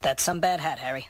That's some bad hat, Harry.